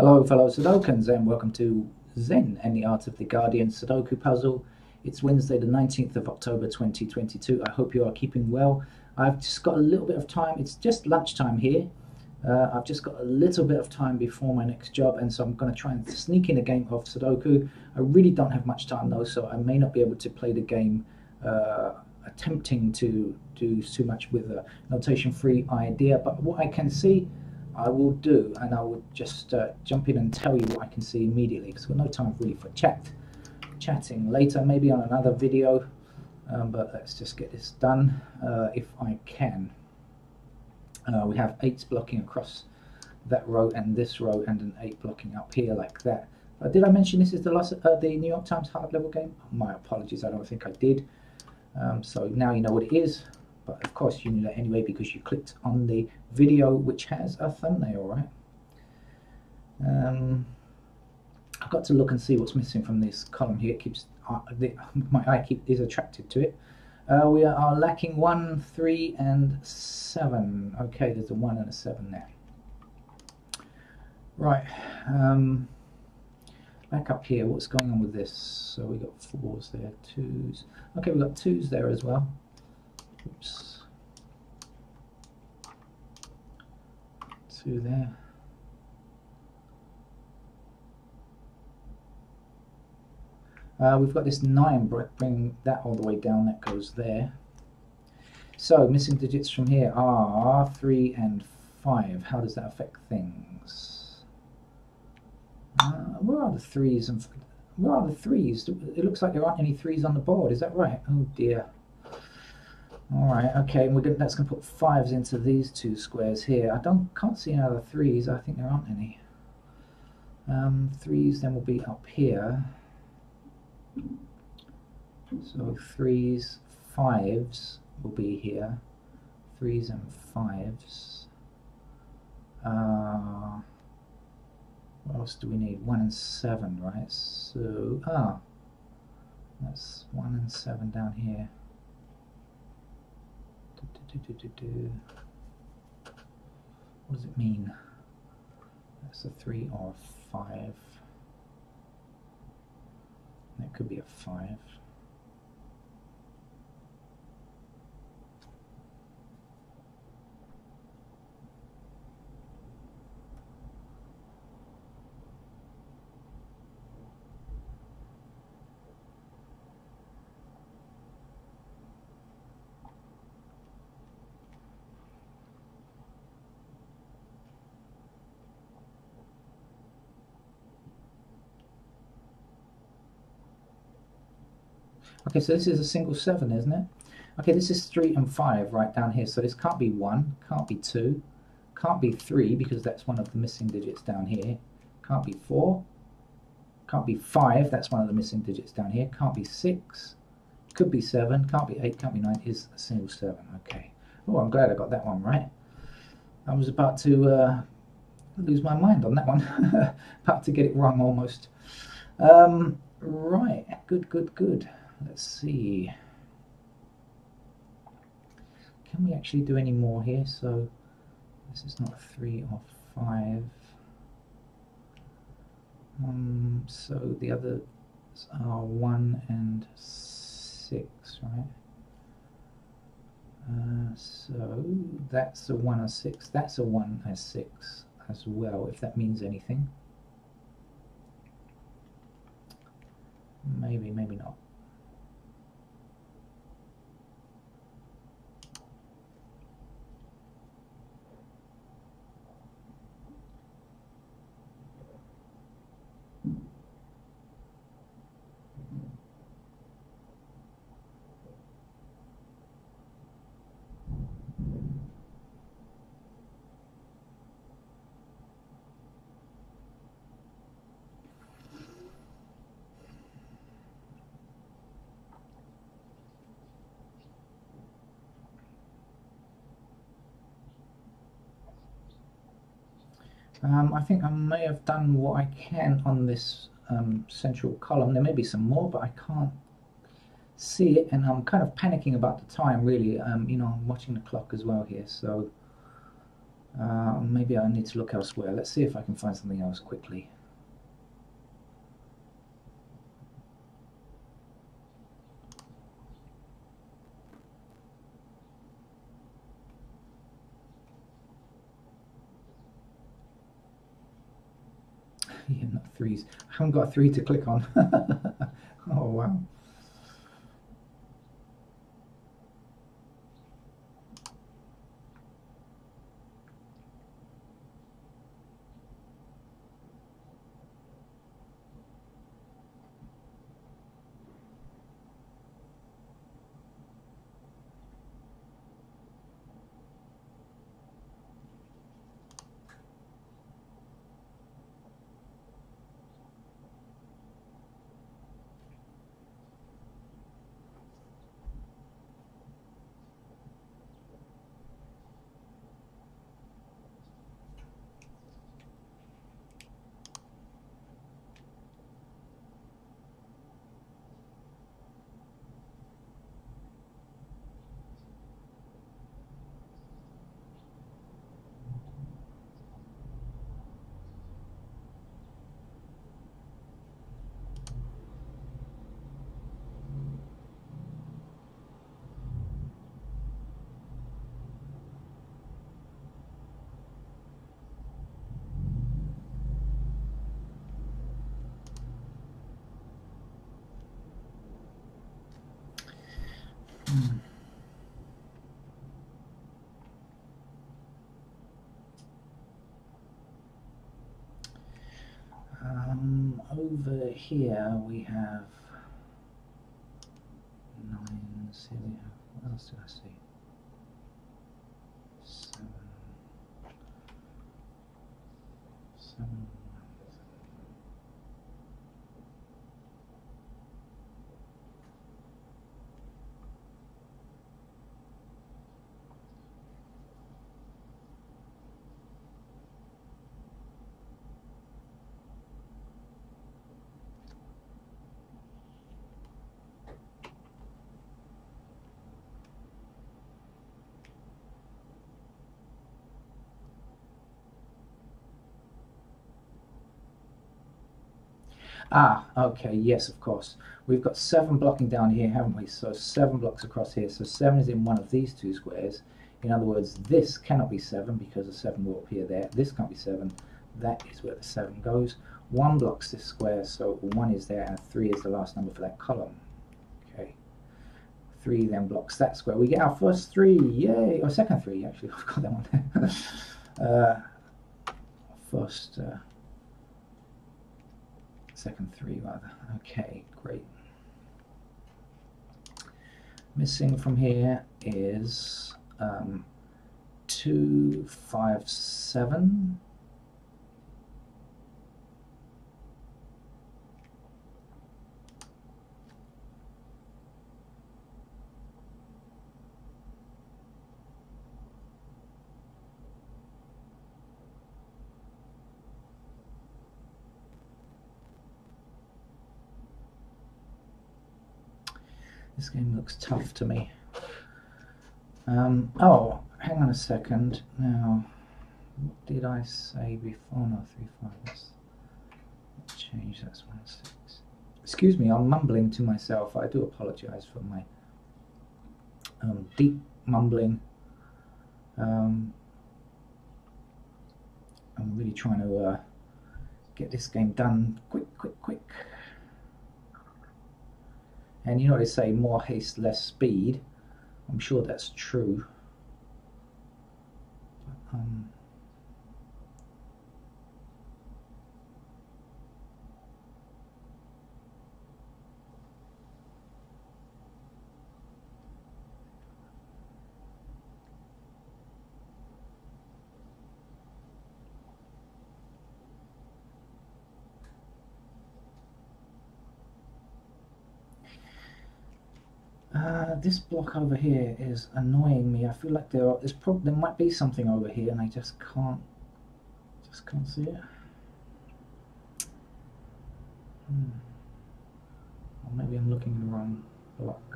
Hello fellow Sudokans and welcome to Zen and the Art of the Guardian Sudoku Puzzle. It's Wednesday the 19th of October 2022. I hope you are keeping well. I've just got a little bit of time. It's just lunchtime here. Uh, I've just got a little bit of time before my next job and so I'm going to try and sneak in a game of Sudoku. I really don't have much time though so I may not be able to play the game uh, attempting to do too much with a notation free idea but what I can see I will do, and I will just uh, jump in and tell you what I can see immediately because we've got no time really for chat. Chatting later, maybe on another video, um, but let's just get this done uh, if I can. Uh, we have eights blocking across that row and this row, and an eight blocking up here like that. Uh, did I mention this is the, last, uh, the New York Times hard level game? my apologies, I don't think I did. Um, so now you know what it is but of course you knew that anyway because you clicked on the video which has a thumbnail right? Um, I've got to look and see what's missing from this column here. It keeps uh, the, my eye keep, is attracted to it. Uh, we are lacking 1, 3 and 7 okay there's a 1 and a 7 there. Right um, back up here. What's going on with this? So we got fours there twos. Okay we've got twos there as well Oops. Two there. Uh, we've got this 9, bring that all the way down, that goes there. So, missing digits from here are 3 and 5. How does that affect things? Uh, where are the 3s and where are the 3s? It looks like there aren't any 3s on the board, is that right? Oh dear. All right, okay, we're going that's going to put fives into these two squares here. I don't can't see any other threes. I think there aren't any. Um, threes then will be up here. So threes, fives will be here. Threes and fives. Uh, what else do we need? One and seven, right? So, ah, that's one and seven down here. What does it mean? That's a 3 or a 5. That could be a 5. Okay, so this is a single 7, isn't it? Okay, this is 3 and 5 right down here. So this can't be 1, can't be 2, can't be 3 because that's one of the missing digits down here. Can't be 4, can't be 5, that's one of the missing digits down here. Can't be 6, could be 7, can't be 8, can't be 9, is a single 7. Okay. Oh, I'm glad I got that one right. I was about to uh, lose my mind on that one. about to get it wrong almost. Um, right, good, good, good let's see. Can we actually do any more here? So this is not three or five. Um, so the others are one and six right? Uh, so that's a one and six. That's a one and six as well if that means anything. Maybe maybe not Um, I think I may have done what I can on this um, central column. There may be some more, but I can't see it, and I'm kind of panicking about the time, really. Um, you know, I'm watching the clock as well here, so Uh, maybe I need to look elsewhere. Let's see if I can find something else quickly. yeah, not threes. I haven't got three to click on. oh, wow. Um, over here we have nines. Here we have. What else do I see? Seven. Seven. Ah, okay, yes, of course. We've got seven blocking down here, haven't we? So seven blocks across here. So seven is in one of these two squares. In other words, this cannot be seven because the seven will appear there. This can't be seven. That is where the seven goes. One blocks this square, so one is there, and three is the last number for that column. Okay. Three then blocks that square. We get our first three, yay! Or second three, actually. I've got that one there. uh, first. Uh, second three rather. Okay, great. Missing from here is um, two, five, seven. This game looks tough to me. Um, oh, hang on a second. Now, what did I say before? No, 3, 5. Let's change. That's 1, 6. Excuse me, I'm mumbling to myself. I do apologize for my um, deep mumbling. Um, I'm really trying to uh, get this game done quick, quick, quick. And you know they say more haste, less speed. I'm sure that's true. But, um, Uh, this block over here is annoying me. I feel like there are, there's prob there might be something over here, and I just can't just can't see it. Hmm. Or maybe I'm looking in the wrong block.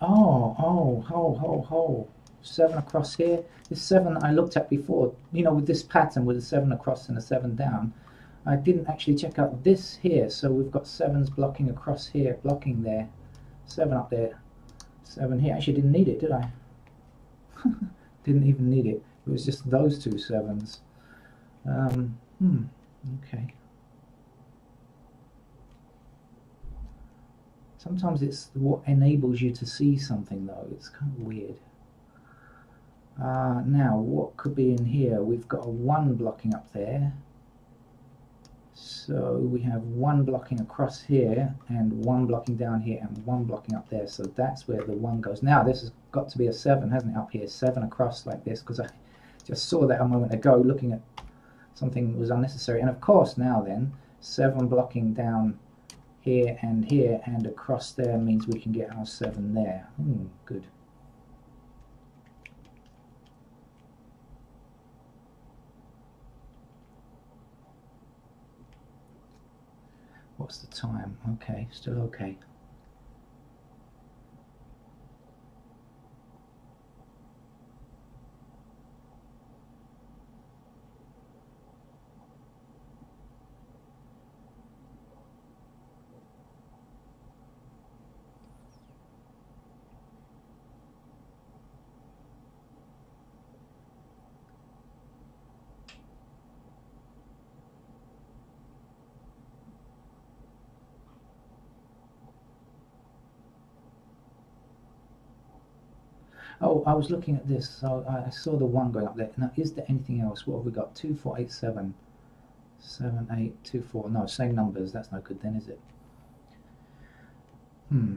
Oh, oh, ho, ho, ho. Seven across here. This seven I looked at before, you know, with this pattern with a seven across and a seven down. I didn't actually check out this here, so we've got sevens blocking across here, blocking there. Seven up there, seven here. Actually didn't need it, did I? didn't even need it. It was just those two sevens. Um, hmm, okay. Sometimes it's what enables you to see something though. It's kind of weird. Uh, now, what could be in here? We've got a 1 blocking up there. So we have 1 blocking across here and 1 blocking down here and 1 blocking up there. So that's where the 1 goes. Now, this has got to be a 7, hasn't it, up here? 7 across like this because I just saw that a moment ago looking at something that was unnecessary. And of course, now then, 7 blocking down here and here and across there means we can get our 7 there. Hmm, good. What's the time? Okay, still okay. Oh, I was looking at this, so I saw the one going up there. Now, is there anything else? What have we got? 2, 4, 8, 7. 7, 8, 2, 4. No, same numbers. That's no good then, is it? Hmm.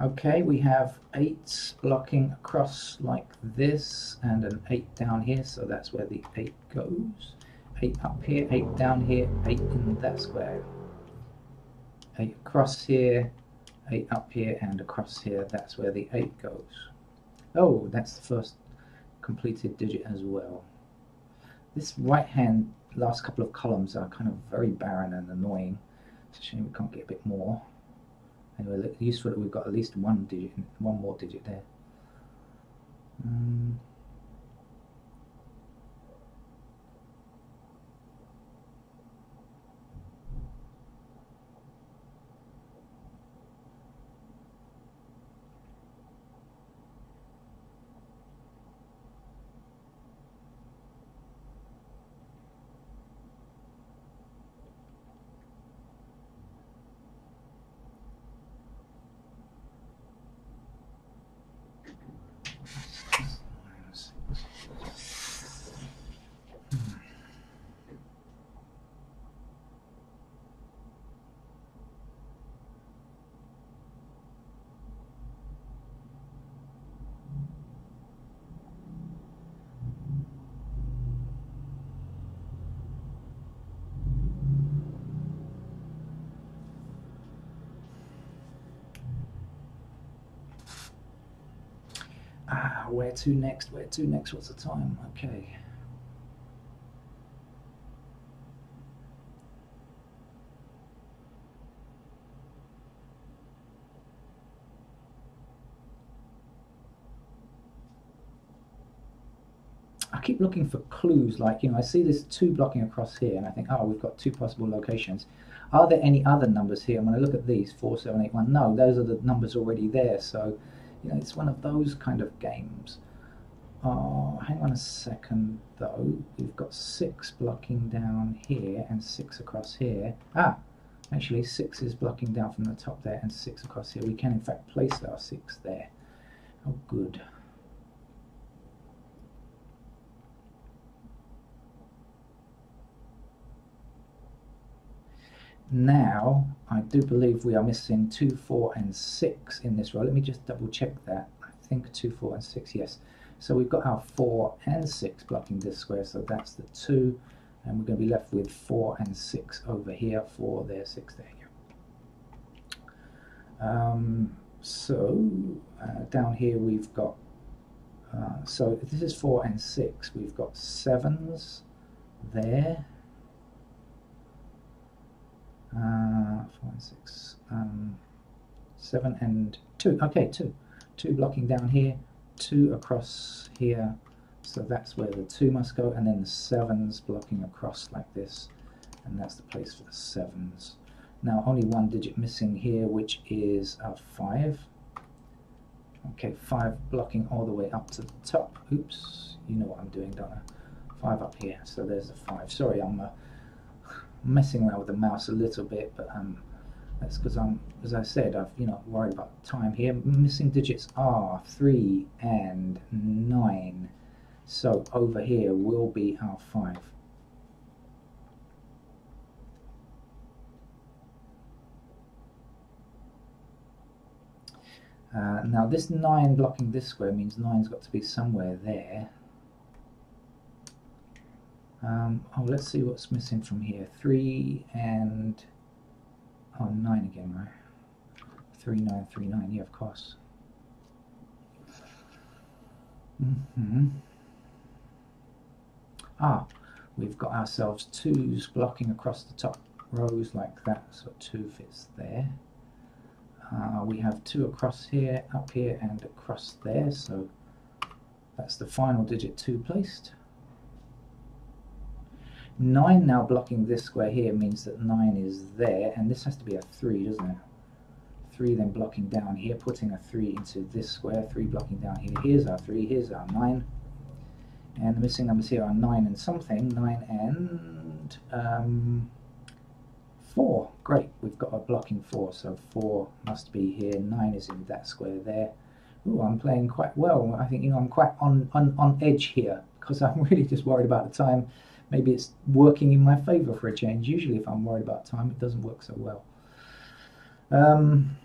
Okay, we have eight blocking across like this and an eight down here, so that's where the eight goes. Eight up here, eight down here, eight in that square. Eight across here, eight up here and across here, that's where the eight goes. Oh, that's the first completed digit as well. This right hand last couple of columns are kind of very barren and annoying. It's a shame we can't get a bit more. Anyway, useful that we've got at least one digit, one more digit there. Um, Ah, where to next? Where to next? What's the time? Okay. I keep looking for clues, like, you know, I see this two blocking across here, and I think, oh, we've got two possible locations. Are there any other numbers here? And when I look at these, 4, 7, 8, 1, no, those are the numbers already there, so you know, it's one of those kind of games. Oh, hang on a second though. We've got six blocking down here and six across here. Ah, actually six is blocking down from the top there and six across here. We can in fact place our six there. Oh, good. Now, I do believe we are missing 2, 4 and 6 in this row. Let me just double check that. I think 2, 4 and 6, yes. So we've got our 4 and 6 blocking this square, so that's the 2. And we're going to be left with 4 and 6 over here, 4 there, 6 there. Um, so uh, down here we've got, uh, so this is 4 and 6, we've got 7s there, uh, and six, um, seven and two. Okay, two, two blocking down here, two across here. So that's where the two must go, and then the sevens blocking across like this, and that's the place for the sevens. Now only one digit missing here, which is a five. Okay, five blocking all the way up to the top. Oops, you know what I'm doing, don't I? Five up here, so there's a five. Sorry, I'm uh, messing around with the mouse a little bit, but um, that's because I'm, as I said, I've you know worried about time here. Missing digits are three and nine, so over here will be our five. Uh, now this 9 blocking this square means 9's got to be somewhere there. Um, oh, let's see what's missing from here. 3 and... Oh, 9 again, right? 3, 9, 3, 9. Yeah, of course. Mm -hmm. Ah, we've got ourselves 2's blocking across the top rows like that, so 2 fits there. Uh, we have 2 across here, up here, and across there, so that's the final digit 2 placed. 9 now blocking this square here means that 9 is there, and this has to be a 3, doesn't it? 3 then blocking down here, putting a 3 into this square, 3 blocking down here. Here's our 3, here's our 9. And the missing numbers here are 9 and something, 9 and um, 4. Great, we've got a blocking 4, so 4 must be here, 9 is in that square there. Ooh, I'm playing quite well. I think, you know, I'm quite on, on, on edge here because I'm really just worried about the time maybe it's working in my favor for a change. Usually, if I'm worried about time, it doesn't work so well. Um,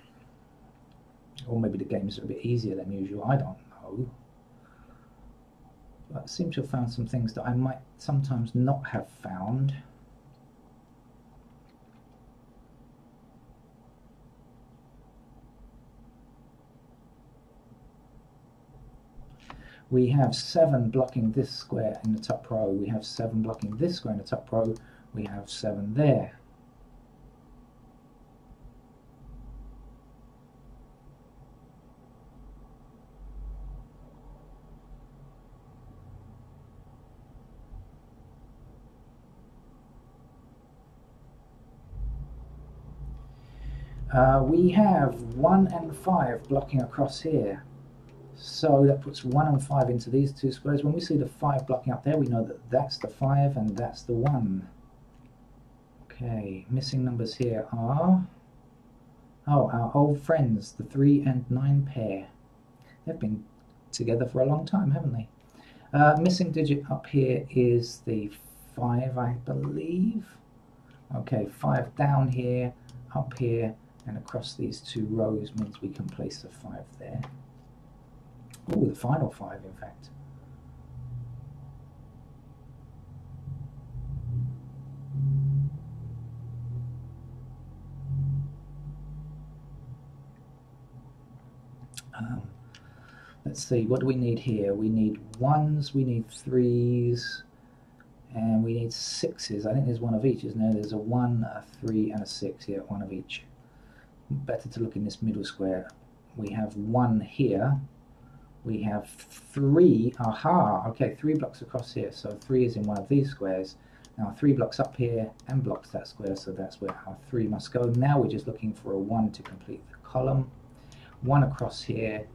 or maybe the games are a bit easier than usual. I don't know. But I seem to have found some things that I might sometimes not have found. We have 7 blocking this square in the top row, we have 7 blocking this square in the top row, we have 7 there. Uh, we have 1 and 5 blocking across here. So that puts 1 and 5 into these two squares. When we see the 5 blocking up there, we know that that's the 5 and that's the 1. Okay, missing numbers here are... Oh, our old friends, the 3 and 9 pair. They've been together for a long time, haven't they? Uh, missing digit up here is the 5, I believe. Okay, 5 down here, up here, and across these two rows means we can place the 5 there. Oh, the final five, in fact. Um, let's see, what do we need here? We need ones, we need threes, and we need sixes. I think there's one of each, isn't there? There's a one, a three, and a six. Yeah, one of each. Better to look in this middle square. We have one here, we have three, aha, okay, three blocks across here. So three is in one of these squares. Now three blocks up here and blocks that square, so that's where our three must go. Now we're just looking for a one to complete the column. One across here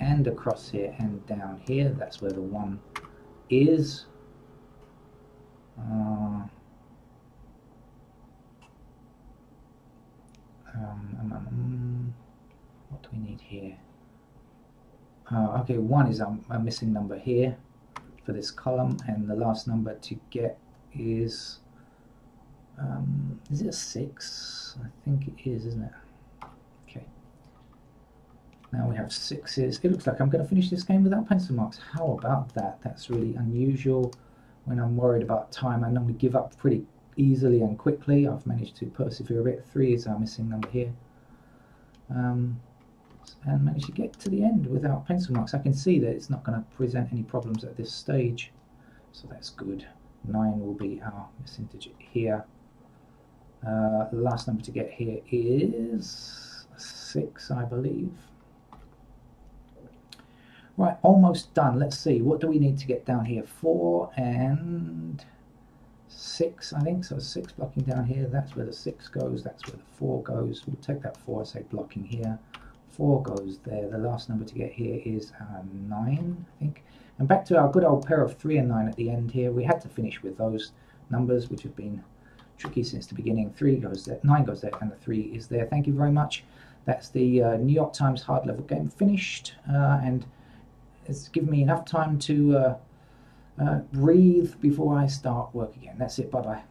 and across here and down here. That's where the 1 is. Uh, um, um, um, what do we need here? Uh, okay, 1 is a missing number here for this column, and the last number to get is um, is it a 6? I think it is, isn't it? Okay. Now we have sixes. It looks like I'm going to finish this game without pencil marks. How about that? That's really unusual. When I'm worried about time, I normally give up pretty easily and quickly. I've managed to persevere a bit. Three is our missing number here. Um, and managed to get to the end without pencil marks. I can see that it's not going to present any problems at this stage. So that's good. 9 will be our missing digit here. Uh, the last number to get here is 6, I believe. Right, almost done. Let's see, what do we need to get down here? 4 and 6, I think. So 6 blocking down here, that's where the 6 goes, that's where the 4 goes. We'll take that 4, I say blocking here. 4 goes there. The last number to get here is uh, 9, I think. And back to our good old pair of 3 and 9 at the end here. We had to finish with those numbers, which have been tricky since the beginning. Three goes there, nine goes there, and the three is there. Thank you very much. That's the uh, New York Times hard level game finished, uh, and it's given me enough time to uh, uh breathe before I start work again. That's it. Bye bye.